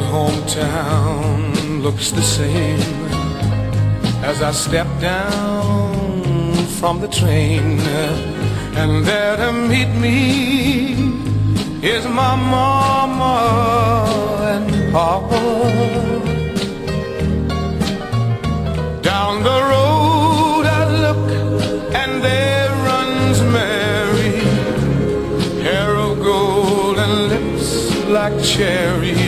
Hometown looks the same as I step down from the train. And there to meet me is my mama and papa. Down the road I look and there runs Mary, hair of gold and lips like cherries.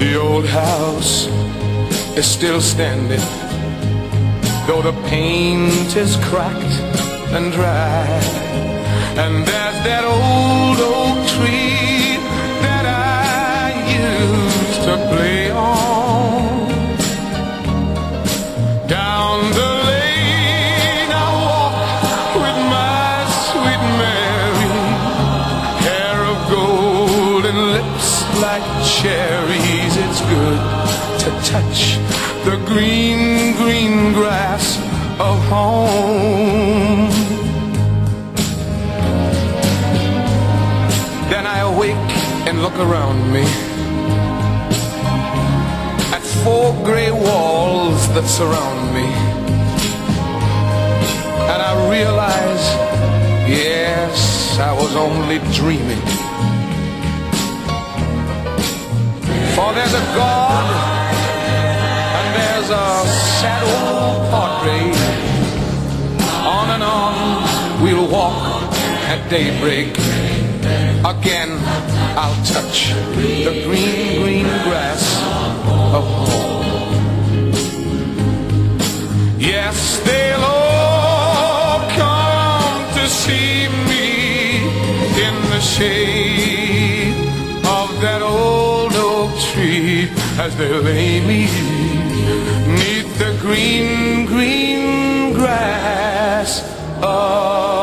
The old house is still standing, though the paint is cracked and dry. And there's that old oak tree that I used to play on. Down the lane I walk with my sweet Mary, hair of gold and lips like cherries. Good to touch the green, green grass of home. Then I awake and look around me at four gray walls that surround me. And I realize, yes, I was only dreaming. There's a God and there's a sad old portrait. On and on we'll walk at daybreak. Again I'll touch the green, green grass of as they lay me neath the green, green grass home.